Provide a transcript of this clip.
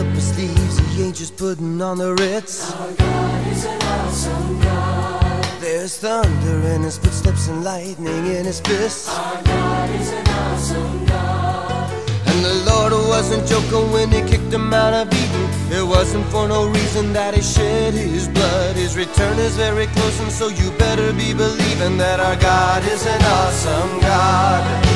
Up his sleeves, the angels putting on the Ritz. Our God is an awesome God. There's thunder in his footsteps and lightning in his fists. Our God is an awesome God. And the Lord wasn't joking when he kicked him out of Eden. It wasn't for no reason that he shed his blood. His return is very close, and so you better be believing that our God is an awesome God.